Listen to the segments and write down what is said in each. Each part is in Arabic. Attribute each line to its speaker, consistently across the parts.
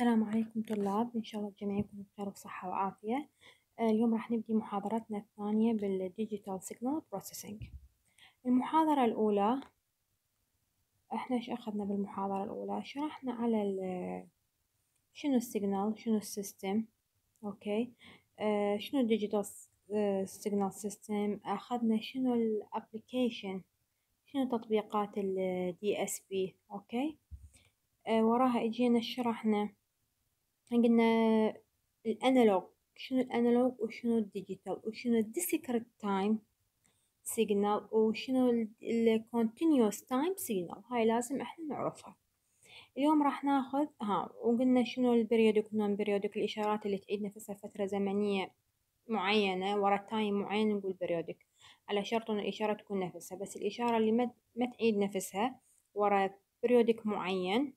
Speaker 1: السلام عليكم طلاب. إن شاء الله يكونوا بخير وصحة وعافية. آه، اليوم راح نبدي محاضرتنا الثانية بال digital signal processing المحاضرة الأولى إحنا إيش أخذنا بالمحاضرة الأولى؟ شرحنا على شنو ال signal؟ شنو ال system؟ okay. آه شنو ال digital signal system أخذنا شنو ال application شنو تطبيقات SP okay. آه وراها إجينا شرحنا قلنا ال analog شنو ال analog وشنو ال digital وشنو ال discrete time signal وشنو ال continuous time signal هاي لازم إحنا نعرفها. اليوم راح ناخذ ها وقلنا شنو ال periodic non periodic الإشارات اللي تعيد نفسها فترة زمنية معينة ورا time معين نقول periodic على شرط إن الإشارة تكون نفسها بس الإشارة اللي ما تعيد نفسها ورا period معين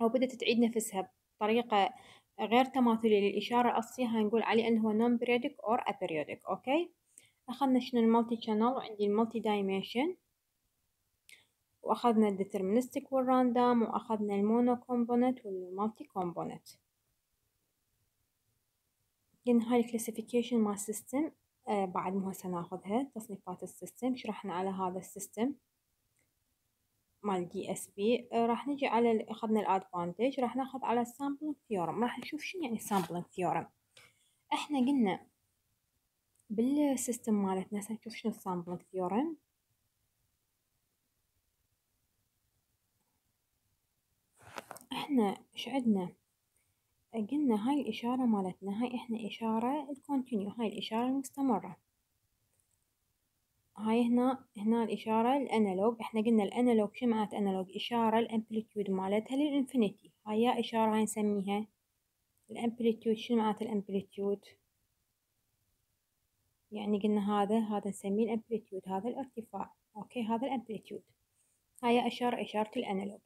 Speaker 1: أو بدأت تعيد نفسها بطريقة غير تماثلية للإشارة الأصلية هاي نقول عليه أنه هو non periodic or aperiodic okay؟ أخذنا شنو؟ ال multi channel وعندي ال multi dimension. وأخذنا ال deterministic وال random وأخذنا ال mono component وال multi component قلنا هاي ال classification مال system آه بعد مو هسه ناخذها تصنيفات ال system شرحنا على هذا ال system. مال DSP راح نجي على اخذنا ال advantage راح ناخذ على ال sampling theorem راح نشوف شنو يعني ال sampling theorem إحنا قلنا بال system مالتنا نشوف شنو ال sampling theorem إحنا إيش عندنا؟ قلنا هاي الإشارة مالتنا هاي إحنا إشارة ال continuous هاي الإشارة المستمرة. هاي هنا هنا الإشارة ال analog إحنا قلنا ال analog شو معنات analog إشارة ال amplitude مالتها لل infinity هاي يا إشارة هاي نسميها. ال amplitude شو معنات ال amplitude يعني قلنا هذا هذا نسميه ال amplitude هذا الارتفاع. okay هذا ال amplitude هاي إشارة إشارة ال analog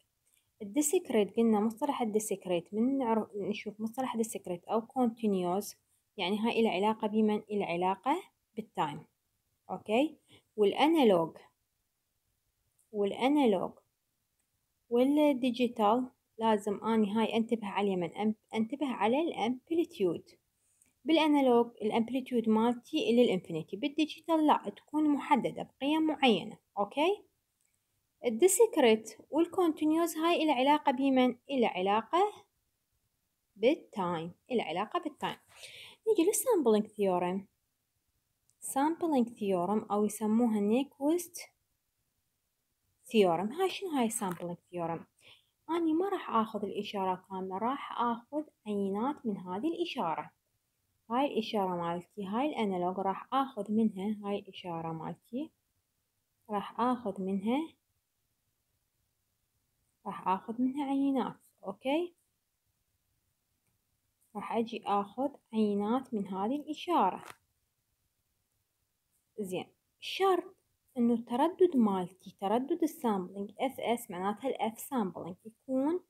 Speaker 1: ال discrete قلنا مصطلح ال discrete من نعرف نشوف مصطلح discrete أو continuous يعني هاي إلى علاقة بمن؟ إلى علاقة بالتايم أوكي؟ والأنالوج والأنالوج والديجيتال لازم أني هاي أنتبه عليه من أنتبه على الأمبليتيود. بالأنالوج الأمبليتيود مالتي للإنفينيتي بالديجيتال لا تكون محددة بقيم معينة okay؟ ال discrete وال continuous هاي إلى علاقة بمن؟ إلى علاقة بال time إلى علاقة بال time نيجي لل sampling theorem sampling theorem أو يسموها Nyquist theorem. هاي شنو هاي sampling theorem أني ما راح آخذ الإشارة كاملة راح آخذ عينات من هذه الإشارة. هاي الإشارة مالتي هاي ال analog راح آخذ منها هاي الإشارة مالتي راح آخذ منها راح آخذ منها عينات okay؟ راح أجي آخذ عينات من هذه الإشارة. زين شرط إنه التردد مالتي تردد ال sampling fs معناتها ال f sampling يكون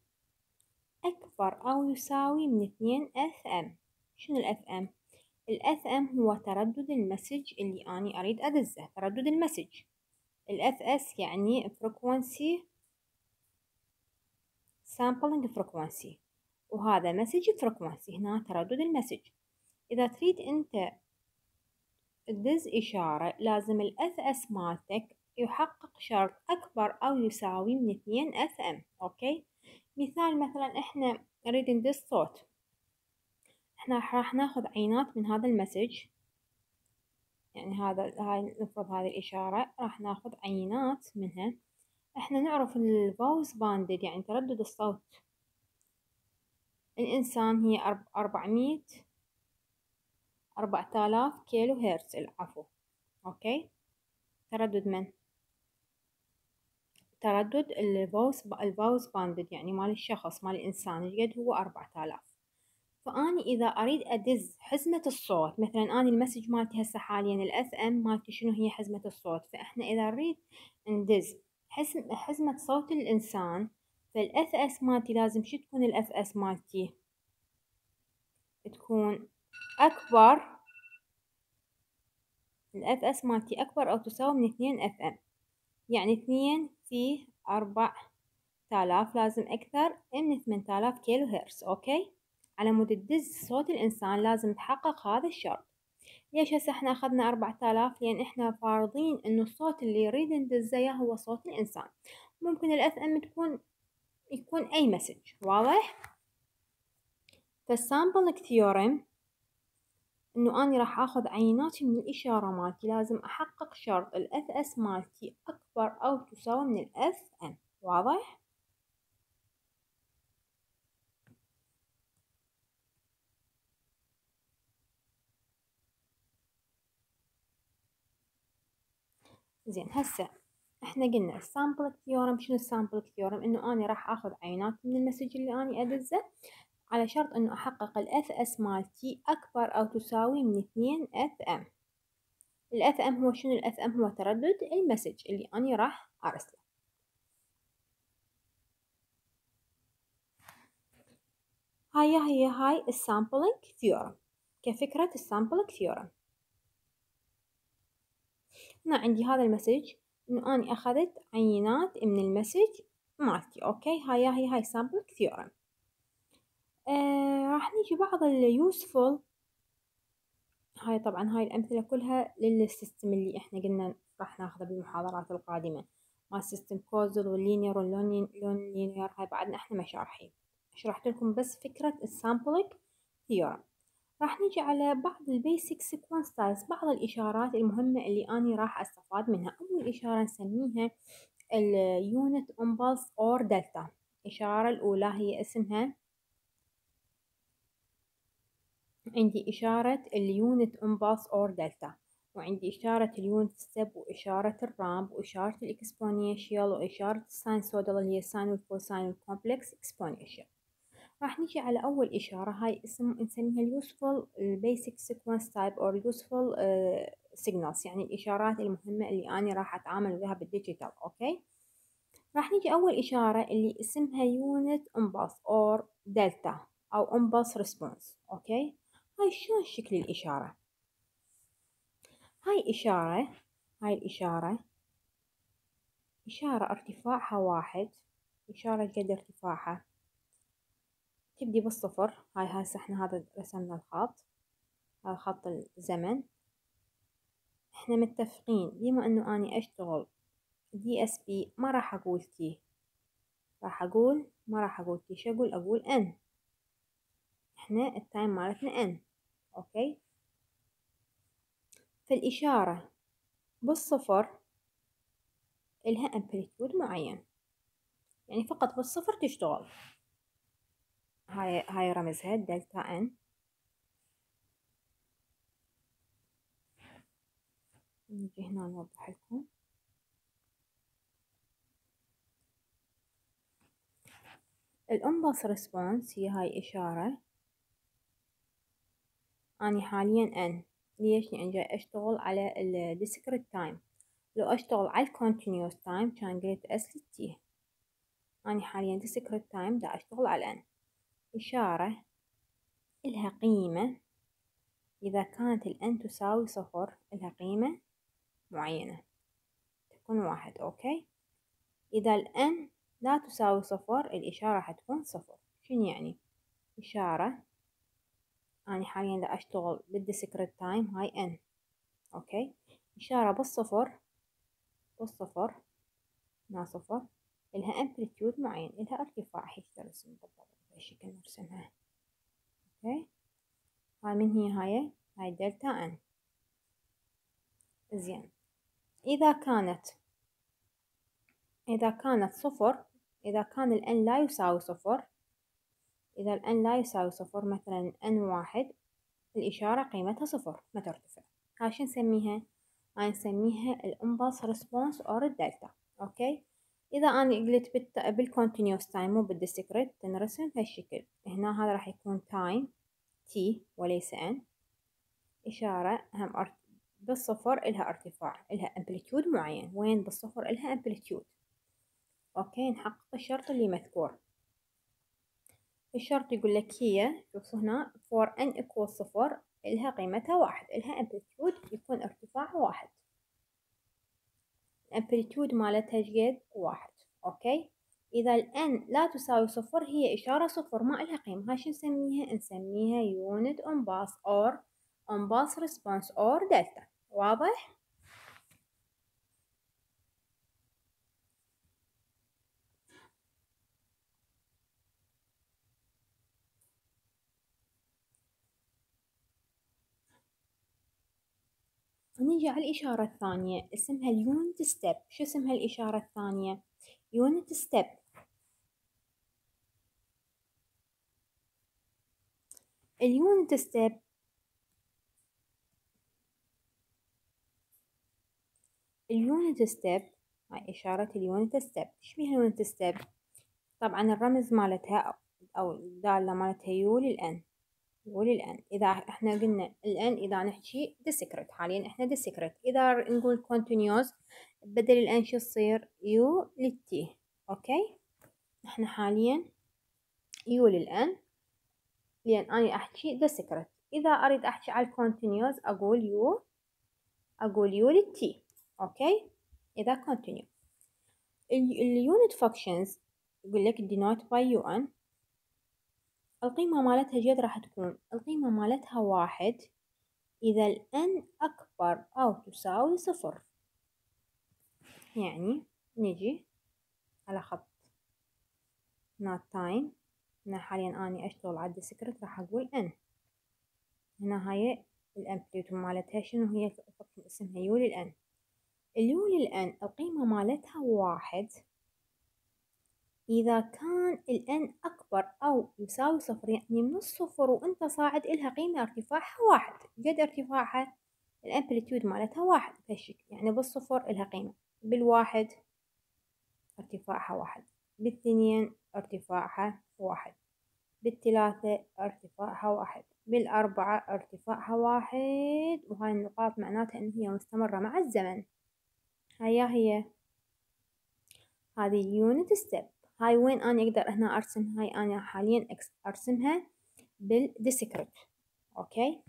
Speaker 1: أكبر أو يساوي من اثنين fm شنو ال fm ال fm هو تردد ال message اللي أني أريد أدزه تردد ال message. ال fs يعني frequency sampling frequency وهذا message frequency هنا تردد ال message. إذا تريد أنت تدز إشارة لازم ال fs مالتك يحقق شرط أكبر أو يساوي من اثنين fm okay؟ مثال مثلا إحنا نريد ندز صوت. إحنا راح ناخذ عينات من هذا ال message. يعني هذا هاي نفرض هذه الإشارة. راح ناخذ عينات منها. إحنا نعرف ال voice band يعني تردد الصوت. الإنسان هي أربعمية أربعة آلاف كيلو هرتز. العفو. okay. تردد من؟ تردد ال voice ال voice band يعني مال الشخص مال الإنسان. قد هو؟ أربعة آلاف. فأني إذا أريد أدز حزمة الصوت مثلا أنا ال message مالتي هسه حاليا ال fm مالتي شنو هي حزمة الصوت؟ فإحنا إذا نريد ندز حزم حزمة صوت الإنسان فال fs مالتي لازم شو تكون؟ ال fs مالتي تكون أكبر ال fs مالتي أكبر أو تساوي من اثنين fm يعني اثنين في أربع آلاف لازم أكثر من ثمانية آلاف كيلو هرتز okay؟ على مود تدز صوت الإنسان لازم تحقق هذا الشرط. ليش هسه إحنا أخذنا أربعة آلاف؟ لأن إحنا فارضين إنه الصوت اللي يريد ندزه هو صوت الإنسان. ممكن ال fm تكون يكون أي message واضح؟ فال sample theorem إنه أني راح آخذ عينات من الإشارة مالتي لازم أحقق شرط. ال fs مالتي أكبر أو تساوي من ال fm واضح؟ زين هسه إحنا قلنا ال sample theorem شنو ال sample theorem إنه أني راح آخذ عينات من ال message اللي أني أدزه. على شرط إنه أحقق ال fs مالتي أكبر أو تساوي من اثنين fm. ال fm هو شنو؟ ال fm هو تردد ال message اللي أني راح أرسله. هاي هي هاي ال sampling theorem. كفكرة ال sampling theorem. هنا عندي هذا ال message إنه أني أخذت عينات من ال message مالتي okay؟ هاي هي هاي sample theorem. راح نيجي بعض ال useful هاي طبعا هاي الأمثلة كلها لل system اللي إحنا قلنا راح ناخذه بالمحاضرات القادمة. مال system causal وال linear وال non هاي بعدنا إحنا ما شارحين. شرحت لكم بس فكرة ال sampling theorem راح نجي على بعض ال basic sequence types بعض الإشارات المهمة اللي أني راح أستفاد منها. أول إشارة نسميها ال unit impulse or delta الإشارة الأولى هي اسمها عندي إشارة ال unit impulse or delta وعندي إشارة ال unit step وإشارة ال ramp وإشارة ال exponential وإشارة ال sinusoidal اللي هي ال sine وال cosine وال complex exponential راح نجي على أول إشارة هاي اسم نسميها ال useful ال basic sequence type أو ال useful signals يعني الإشارات المهمة اللي أنا راح أتعامل وياها بال digital okay؟ راح نجي أول إشارة اللي اسمها unit impulse أو دلتا أو impulse response okay؟ هاي شلون شكل الإشارة؟ هاي إشارة هاي الإشارة. إشارة ارتفاعها واحد إشارة قد ارتفاعها. تبدي بالصفر هاي هسه إحنا هذا رسمنا الخط هذا خط الزمن. إحنا متفقين بما إنه أني أشتغل DSP ما راح أقول t راح أقول ما راح أقول t شو أقول؟ أقول n إحنا ال time مالتنا n okay؟ فالإشارة بالصفر إلها amplitude معين. يعني فقط بالصفر تشتغل. هاي هاي رمزها delta n نجي هنا نوضح لكم. ال impulse response هي هاي إشارة أني حاليا n ليش؟ لأن جاي أشتغل على ال discrete time لو أشتغل على ال continuous time كان قلت s لل t أني حاليا discrete time دا أشتغل على n إشارة إلها قيمة. إذا كانت ال n تساوي صفر إلها قيمة معينة. تكون واحد okay؟ إذا ال n لا تساوي صفر الإشارة حتكون صفر. شنو يعني؟ إشارة أنا حاليا دا أشتغل بال discrete time هاي n okay؟ إشارة بالصفر بالصفر ما صفر. إلها amplitude معين إلها ارتفاع. هيك ترسم بالضبط بالشكل نرسمها okay؟ هاي من هي هاي؟ هاي delta n زين. إذا كانت إذا كانت صفر إذا كان ال n لا يساوي صفر إذا ال n لا يساوي صفر مثلا n واحد الإشارة قيمتها صفر ما ترتفع. هاي شو نسميها؟ هاي نسميها ال impulse response or ال delta. okay؟ إذا أنا قلت بال continuous time مو بالديسكريت تنرسم هالشكل. هنا هذا راح يكون time t وليس n إشارة هم أرت... بالصفر إلها ارتفاع إلها amplitude معين. وين بالصفر؟ إلها amplitude okay؟ نحقق الشرط اللي مذكور. الشرط يقول لك هي شوف هنا for n equal صفر إلها قيمتها واحد إلها amplitude يكون ارتفاعها واحد. ال amplitude مالتها شقد واحد. okay؟ إذا ال n لا تساوي صفر هي إشارة صفر ما إلها قيمة. هاي نسميها؟ نسميها unit impulse or impulse response or delta. واضح؟ نيجي على الإشارة الثانية اسمها ال unit step شو اسمها الإشارة الثانية؟ unit step ال unit step ال unit step هاي إشارة ال unit step إيش بيها ال unit step؟ طبعا الرمز مالتها أو الدالة مالتها u لل n لل n إذا إحنا قلنا ال n إذا نحكي discrete حاليا إحنا discrete إذا نقول continuous بدل ال n شو تصير u لل t. okay؟ إحنا حاليا u لل n. لأن أنا أحكي discrete إذا أريد أحكي على ال continuous أقول u أقول u لل t. okay؟ إذا continuous. ال unit functions يقول لك denote by un. القيمة مالتها قد راح تكون. القيمة مالتها واحد. إذا ال n أكبر أو تساوي صفر. يعني نجي على خط. Not time. هنا حاليا أني أشتغل على ال discrete راح أقول n هنا هاي ال amplitude مالتها شنو هي؟ اسمها u لل n ال u لل n القيمة مالتها واحد. إذا كان ال n أكبر أو يساوي صفر يعني من الصفر وأنت صاعد إلها قيمة ارتفاعها واحد قد ارتفاعها ال amplitude مالتها واحد بهالشكل يعني بالصفر إلها قيمة بالواحد ارتفاعها واحد بالثنين ارتفاعها واحد بالثلاثة ارتفاعها واحد بالأربعة ارتفاعها واحد وهاي النقاط معناتها إن هي مستمرة مع الزمن. هيا هي هذه unit step هاي وين أنا أقدر هنا أرسم؟ هاي أنا حاليا أرسمها بال discrete okay؟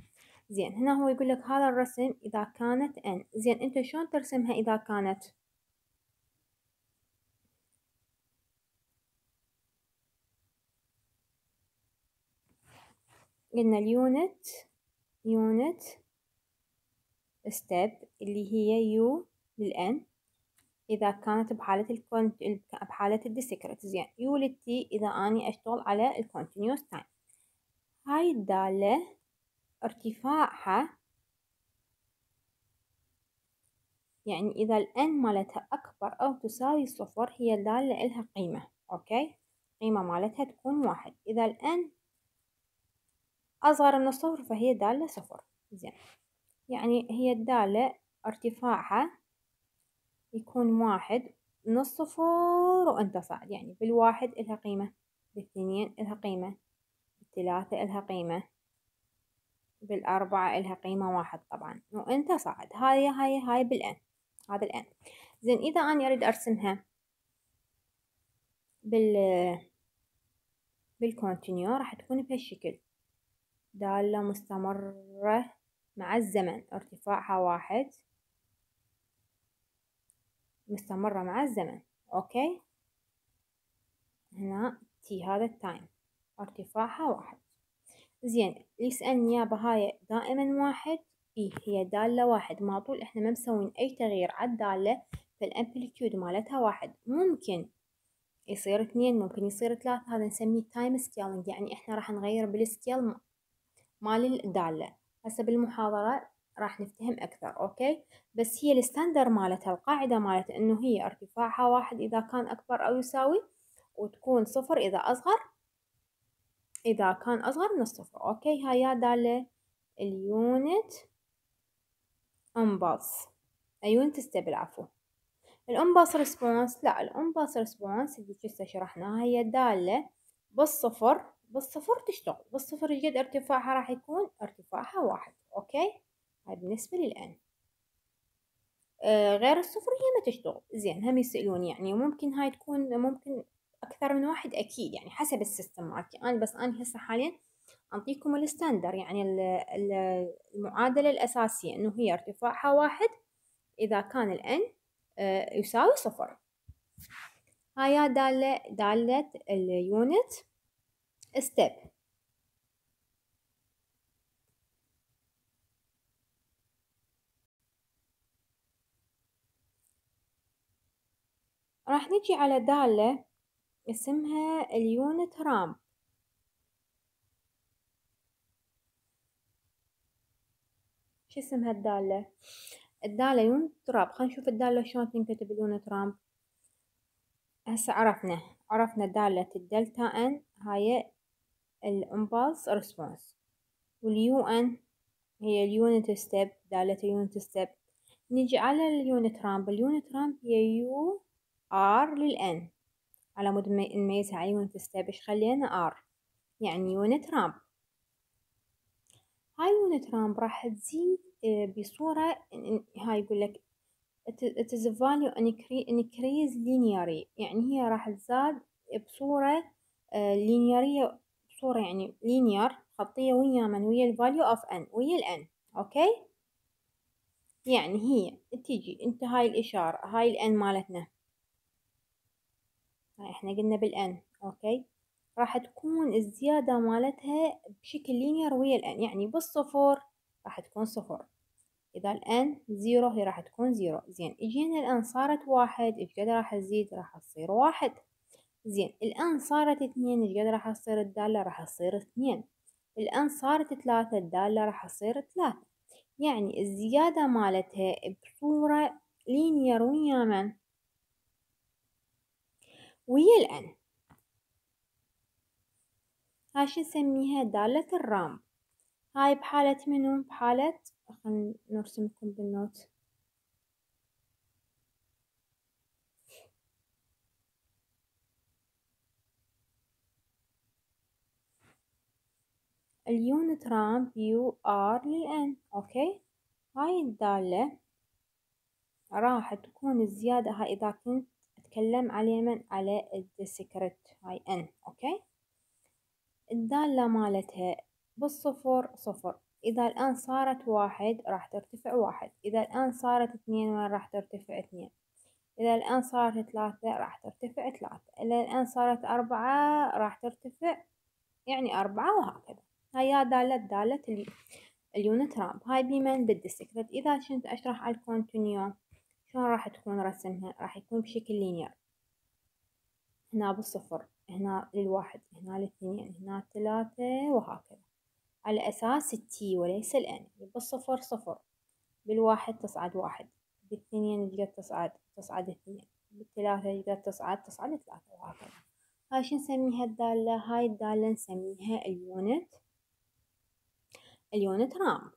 Speaker 1: زين هنا هو يقول لك هذا الرسم إذا كانت n. زين أنت شلون ترسمها إذا كانت؟ قلنا ال unit unit step اللي هي u لل n إذا كانت بحالة ال cont بحالة ال discrete زين u لل t إذا أني أشتغل على ال continuous time هاي الدالة ارتفاعها يعني إذا ال n مالتها أكبر أو تساوي صفر هي الدالة إلها قيمة okay؟ قيمة مالتها تكون واحد. إذا ال n أصغر من الصفر فهي دالة صفر. زين. يعني هي الدالة ارتفاعها يكون واحد من الصفر وأنت صاعد يعني بالواحد إلها قيمة بالاثنين إلها قيمة بالثلاثة إلها قيمة بالأربعة إلها قيمة واحد طبعا. وأنت صاعد هاي هاي هاي بالأن. هذا الأن. زين إذا أنا أريد أرسمها بال بال continuous راح تكون بهالشكل. دالة مستمرة مع الزمن. ارتفاعها واحد. مستمرة مع الزمن okay؟ هنا t هذا ال time ارتفاعها واحد. زين يسألني يابا هاي دائما واحد؟ إيه هي دالة واحد. ما طول إحنا ما مسوين أي تغيير على الدالة فال amplitude مالتها واحد. ممكن يصير اثنين ممكن يصير ثلاثة هذا نسميه time scaling يعني إحنا راح نغير بال scale مال الدالة. هسه بالمحاضرة راح نفتهم أكثر okay؟ بس هي ال standard مالتها القاعدة مالتها إنه هي ارتفاعها واحد إذا كان أكبر أو يساوي وتكون صفر إذا أصغر إذا كان أصغر من الصفر okay؟ هاي دالة ال unit impulse unit step عفوا. ال impulse response لا ال impulse response اللي هسه شرحناها هي دالة بالصفر بالصفر تشتغل بالصفر جد ارتفاعها راح يكون ارتفاعها واحد okay؟ هاي بالنسبة لل n. آه غير الصفر هي ما تشتغل. زين هم يسألون يعني ممكن هاي تكون ممكن أكثر من واحد أكيد يعني حسب ال system مالتي. أنا بس أنا هسه حاليا أعطيكم ال standard يعني المعادلة الأساسية إنه هي ارتفاعها واحد إذا كان ال n آه يساوي صفر. هاي دالة دالة ال unit step راح نجي على دالة اسمها ال unit ramp. شو اسم هالدالة الدالة unit ramp خلينا نشوف الدالة شلون تنكتب ال unit ramp. هسه عرفنا. عرفنا دالة ال delta n. هاي ال impulse response وال u n هي ال unit step دالة ال unit step نيجي على ال unit ramp ال unit ramp هي u r لل n على مود unit step إيش خلينا r يعني unit ramp هاي unit ramp راح تزيد آه، بصورة هاي يقول لك it is a value increase linearly. يعني هي راح تزاد بصورة لينيارية بصورة يعني linear خطية ويا من ويا ال value of n ويا ال n. okay؟ يعني هي تيجي أنت هاي الإشارة هاي ال n مالتنا. إحنا قلنا بال n okay؟ راح تكون الزيادة مالتها بشكل linear ويا ال n يعني بالصفر راح تكون صفر. إذا ال n zero هي راح تكون zero. زين إجينا ال n صارت واحد إيش قد راح تزيد؟ راح تصير واحد. زين ال n صارت اثنين إيش قد راح تصير؟ الدالة راح تصير اثنين. الآن صارت ثلاثة الدالة راح تصير ثلاثة. يعني الزيادة مالتها بصورة لينير ويا من ويا الآن. هاي شو نسميها دالة الرام. هاي بحالة منو؟ بحالة خلينا نرسمكم بالنوت. ال unit ramp u r لل n. okay؟ هاي الدالة راح تكون الزيادة هاي إذا كنت اتكلم على من على ال discrete هاي n okay؟ الدالة مالتها بالصفر صفر. إذا ال n صارت واحد راح ترتفع واحد. إذا ال n صارت اثنين وين راح ترتفع اثنين؟ إذا ال n صارت ثلاثة راح ترتفع ثلاثة. إذا ال n صارت أربعة راح ترتفع يعني أربعة وهكذا. هاي دالة دالة ال unit ramp هاي بمن بال discrete إذا كنت أشرح على ال continuous شلون راح تكون رسمها؟ راح يكون بشكل linear. هنا بالصفر هنا للواحد هنا للاثنين هنا ثلاثة وهكذا. على أساس ال t وليس ال n بالصفر صفر بالواحد تصعد واحد. بالاثنين تقدر تصعد تصعد اثنين بالثلاثة تقدر تصعد تصعد ثلاثة وهكذا. هاي شو نسميها الدالة؟ هاي الدالة نسميها ال unit. ال unit ramp.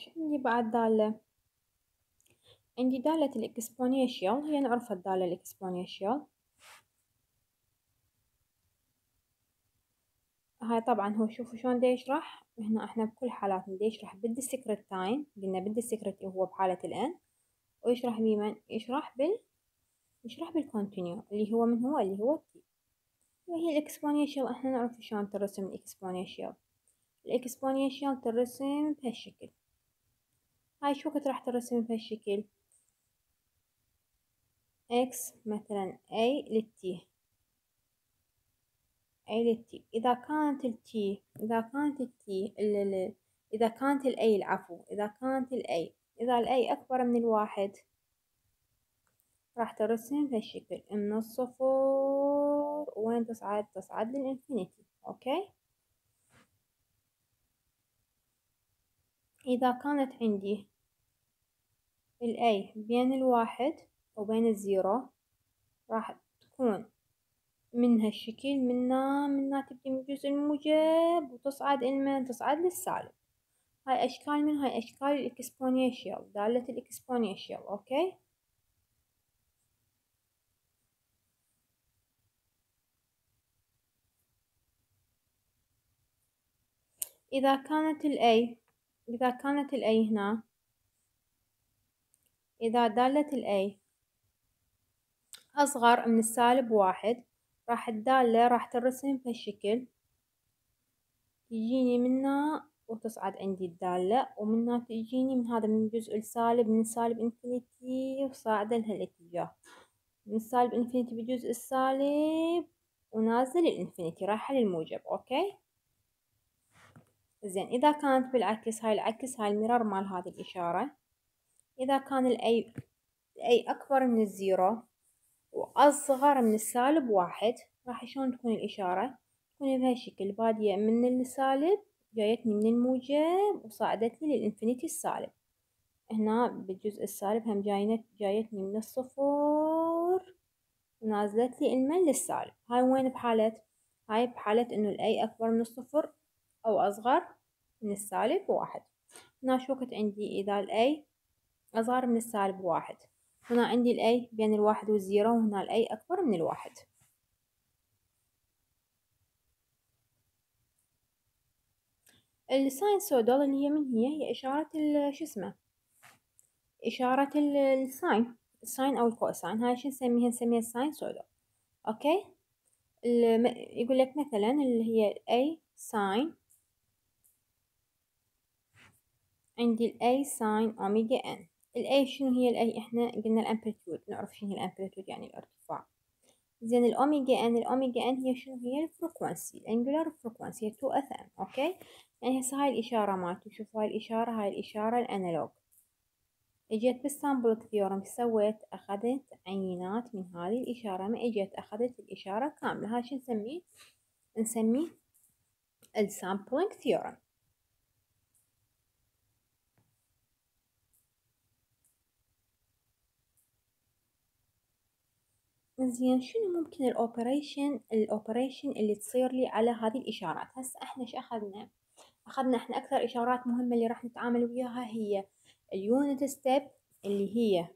Speaker 1: إيش عندي بعد دالة. عندي دالة ال exponential هي نعرف الدالة ال exponential. هاي طبعا هو شوفوا شلون دا يشرح هنا إحنا بكل حالاتنا دا يشرح بال discrete time قلنا بال discrete هو بحالة ال n. ويشرح بمن يشرح بال؟ يشرح بال continuous اللي هو من هو؟ اللي هو t وهي ال exponential إحنا نعرف شلون ترسم ال exponential. ال exponential ترسم بهالشكل. هاي شو وقت راح ترسم بهالشكل x مثلا a لل t a لل t إذا كانت ال t إذا كانت ال t إذا كانت ال a العفو إذا كانت ال a إذا ال a أكبر من الواحد راح ترسم بهالشكل من الصفر وين تصعد؟ تصعد لل infinity. okay؟ إذا كانت عندي ال a بين الواحد وبين ال zero راح تكون من هالشكل منا منا تبدي من الجزء الموجب وتصعد المن تصعد للسالب. هاي أشكال من هاي أشكال ال exponential دالة ال exponential okay؟ إذا كانت ال a إذا كانت ال a هنا إذا دالة ال a أصغر من السالب واحد راح الدالة راح ترسم بهالشكل. تجيني منا وتصعد عندي الدالة ومنها تجيني من هذا من الجزء السالب من السالب infinity وصاعدة لهالاتجاه. من السالب infinity بالجزء السالب ونازل ال infinity رايحة للموجب okay؟ زين إذا كانت بالعكس هاي العكس هاي ال mirror مال هذه الإشارة. إذا كان ال A ال A أكبر من ال zero وأصغر من السالب واحد راح شلون تكون الإشارة؟ تكون بهالشكل بادية من السالب جايتني من الموجب وصعدتني لل infinity السالب. هنا بالجزء السالب هم جايتني من الصفر ونازلت لي المن للسالب هاي وين بحالة؟ هاي بحالة إنه ال A أكبر من الصفر أو أصغر من السالب واحد هنا شو وقت عندي إذا ال A أصغر من السالب واحد هنا عندي ال A بين الواحد وال zero وهنا ال A أكبر من الواحد ال sinusoidal اللي هي من هي هي إشارة شو اسمه؟ إشارة ال sine ال sine أو ال cosine. هاي شو نسميها؟ نسميها ال sinusoidal okay؟ يقول لك مثلا اللي هي A sine عندي ال A sine omega N. ال A شنو هي؟ ال A إحنا قلنا ال amplitude نعرف شنو هي ال amplitude يعني الارتفاع. زين ال omega N ال omega N هي شنو هي؟ ال frequency ال angular frequency 2 F M okay؟ يعني هسه هاي الإشارة مالتي شوف هاي الإشارة هاي الإشارة ال analog اجيت بال sample theorem سويت أخذت عينات من هذه الإشارة ما اجيت أخذت الإشارة كاملة. هاي شو نسميه؟ نسميه ال sampling theorem زين شنو ممكن ال operation ال operation اللي تصير لي على هذه الإشارات؟ هسه إحنا شو أخذنا؟ أخذنا إحنا أكثر إشارات مهمة اللي راح نتعامل وياها هي ال unit step اللي هي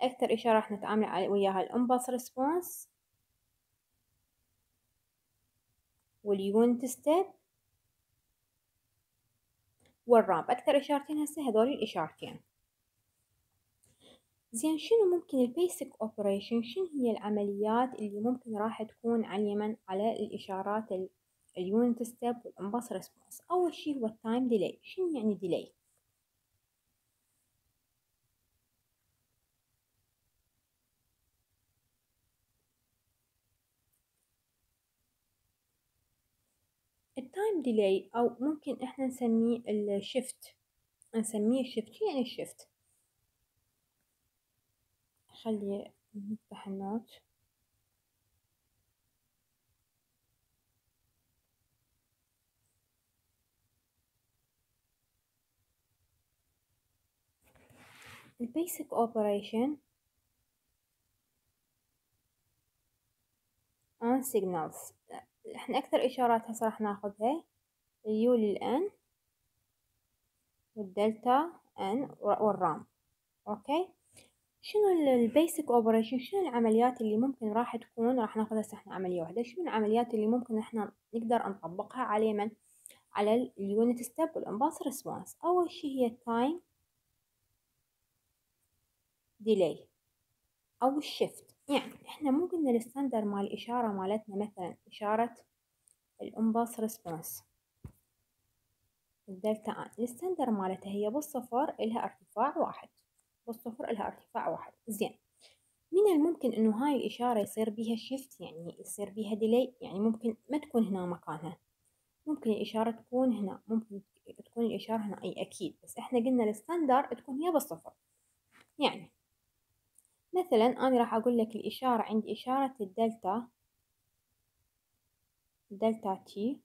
Speaker 1: أكثر إشارة راح نتعامل وياها ال impulse response وال unit step وال ramp. أكثر إشارتين هسه هذول الإشارتين زين شنو ممكن ال basic operation شنو هي العمليات اللي ممكن راح تكون على المن على الإشارات ال unit step وال impulse response أول شيء هو ال time delay شنو يعني delay ال time delay أو ممكن إحنا نسميه ال shift نسميه ال shift شو يعني ال shift خلي نفتح ال note ال basic operation on signals. إحنا أكثر إشارات هسه راح ناخذها. اليو للان والدلتا ان والرام. أوكي؟ شنو ال basic operation شنو العمليات اللي ممكن راح تكون راح ناخذ هسه إحنا عملية واحدة؟ شنو العمليات اللي ممكن إحنا نقدر نطبقها على من؟ على ال unit step وال impulse response أول شي هي ال time delay أو ال shift يعني إحنا مو قلنا ال standard مال الإشارة مالتنا مثلا إشارة ال impulse response ال delta n. ال standard مالتها هي بالصفر إلها ارتفاع واحد. بالصفر إلها ارتفاع واحد. زين. من الممكن إنه هاي الإشارة يصير بيها shift يعني يصير بيها delay يعني ممكن ما تكون هنا مكانها. ممكن الإشارة تكون هنا ممكن تكون الإشارة هنا. أي أكيد. بس إحنا قلنا ال standard تكون هي بالصفر يعني مثلا أنا راح أقول لك الإشارة عندي إشارة ال delta delta t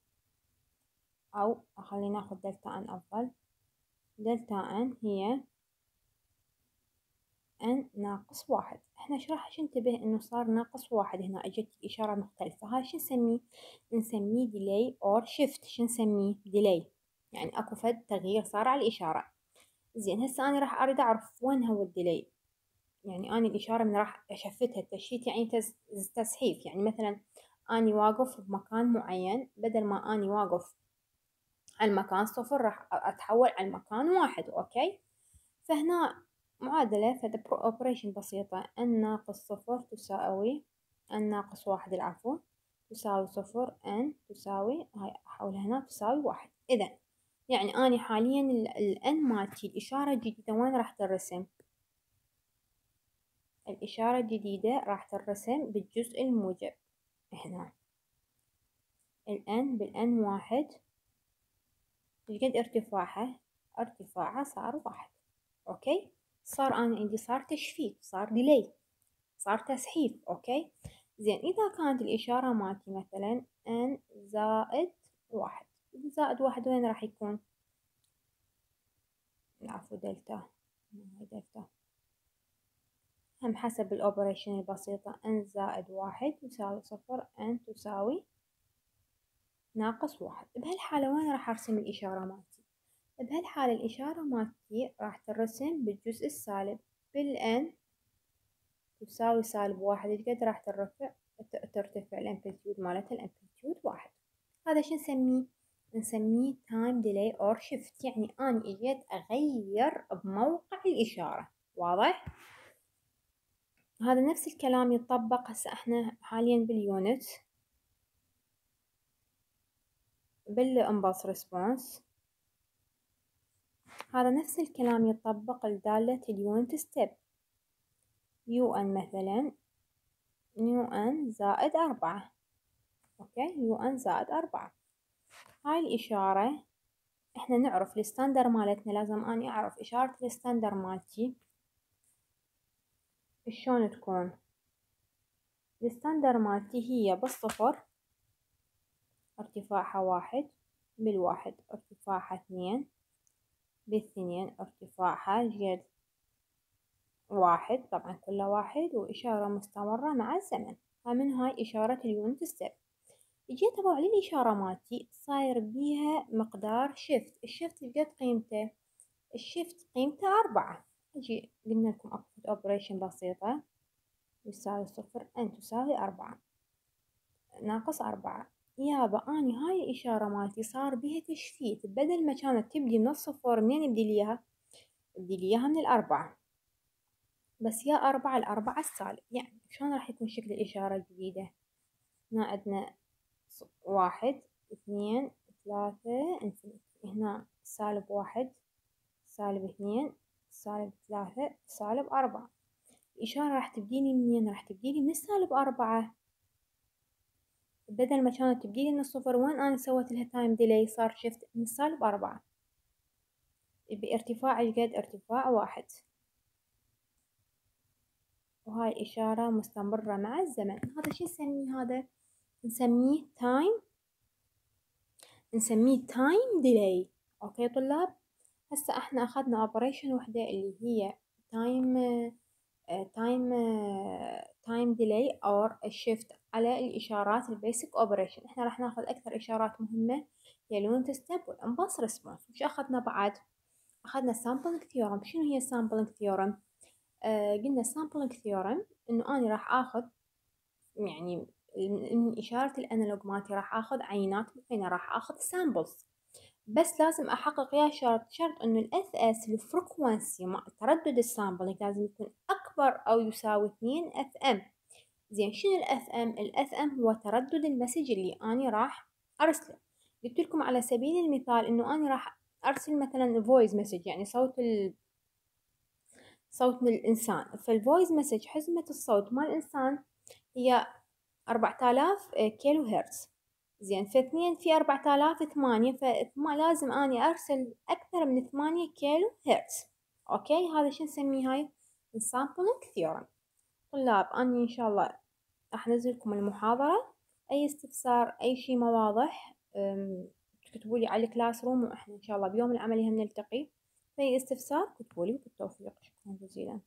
Speaker 1: أو خلينا ناخذ delta n أفضل. delta n هي n ناقص واحد. إحنا شو راح ننتبه إنه صار ناقص واحد هنا؟ إجت إشارة مختلفة. هاي شو نسميه؟ نسميه delay or shift شو نسميه؟ delay يعني أكو فد تغيير صار على الإشارة. زين هسه أنا راح أريد أعرف وين هو ال delay يعني أنا الإشارة من راح أشفتها التشفيت يعني تسحيف. يعني مثلا أني واقف بمكان معين بدل ما أني واقف على المكان صفر راح أتحول على المكان واحد. okay؟ فهنا معادلة فد operation بسيطة. n ناقص صفر تساوي n ناقص واحد العفو. تساوي صفر n تساوي هاي احولها هنا تساوي واحد. اذا يعني أني حاليا ال n مالتي الإشارة الجديدة وين راح ترسم؟ الإشارة الجديدة راح ترسم بالجزء الموجب. هنا. ال n بال n واحد. قد ارتفاعها ارتفاعها صار واحد. okay؟ صار أنا عندي صار تشفيت صار delay صار تسحيف okay؟ زين إذا كانت الإشارة مالتي مثلا n زائد واحد زائد واحد وين راح يكون؟ العفو delta delta. هم حسب ال operation البسيطة n زائد واحد يساوي صفر n تساوي ناقص واحد. بهالحالة وين راح أرسم الإشارة مالتي؟ بهالحالة الإشارة مالتي راح ترسم بالجزء السالب. بال n تساوي سالب واحد قد راح ترفع؟ ترتفع ال amplitude مالتها ال amplitude واحد. هذا شو نسميه؟ نسميه time delay or shift يعني أنا إجيت أغير بموقع الإشارة. واضح؟ هذا نفس الكلام يطبق هسه إحنا حاليا بال unit بال impulse response هذا نفس الكلام يطبق لدالة ال unit step. u n مثلا u n زائد أربعة. okay؟ u n زائد أربعة. هاي الإشارة إحنا نعرف ال standard مالتنا لازم أني أعرف إشارة ال standard مالتي. شلون تكون؟ ال standard مالتي هي بالصفر ارتفاعها واحد بالواحد ارتفاعها اثنين. باثنين ارتفاعها قد واحد طبعا كله واحد وإشارة مستمرة مع الزمن. فمن هاي إشارة ال unit step جيت أبغى على الإشارة مالتي صاير بيها مقدار shift ال shift قد قيمته. ال shift قيمته أربعة. أجي قلنا لكم أكو operation بسيطة. يساوي صفر n تساوي أربعة. ناقص أربعة. يابا أني هاي الإشارة مالتي صار بيها shift بدل ما كانت تبدي من الصفر منين ابدي لي إياها ابدي لي إياها من الأربعة. بس يا أربعة الأربعة السالب. يعني شلون راح يكون شكل الإشارة الجديدة؟ هنا عندنا واحد اثنين ثلاثة infinity هنا سالب واحد سالب اثنين سالب ثلاثة سالب أربعة. الإشارة راح تبديني منين؟ راح تبديني من السالب أربعة. بدل ما كانت تبديلي من الصفر وين أنا سويت لها time delay صار shift من سالب أربعة بارتفاع قد ارتفاع واحد. وهاي إشارة مستمرة مع الزمن. هذا شو نسميه هذا؟ نسميه time نسميه time delay okay طلاب؟ هسه إحنا أخذنا operation وحدة اللي هي time time time delay or shift على الإشارات ال basic operation إحنا راح ناخذ أكثر إشارات مهمة هي ال unit step وال impulse response وش أخذنا بعد؟ أخذنا ال sampling theorem شنو هي ال sampling theorem؟ آه قلنا ال sampling theorem إنه أنا راح آخذ يعني من إشارة ال analog مالتي راح آخذ عينات وهنا راح آخذ samples بس لازم أحقق يا شرط. شرط إنه ال fs ال frequency مع تردد ال sampling لازم يكون أكبر أو يساوي اثنين fm زين شنو ال fm ال fm هو تردد ال message اللي أني راح أرسله. قلت لكم على سبيل المثال إنه أني راح أرسل مثلا voice message يعني صوت ال... صوت الإنسان. فال voice message حزمة الصوت مال الإنسان هي أربعة آلاف كيلو هرتز زين فاثنين في أربعة آلاف ثمانية فلازم أني أرسل أكثر من ثمانية كيلو هرتز okay؟ هذا شو نسميه هاي؟ ال sampling theorem طلاب أني إن شاء الله راح أنزلكم المحاضرة. أي استفسار أي شي ما واضح تكتبوا لي على ال classroom وإحنا إن شاء الله بيوم العملي هم نلتقي. أي استفسار كتبوا لي بالتوفيق شكرا جزيلا.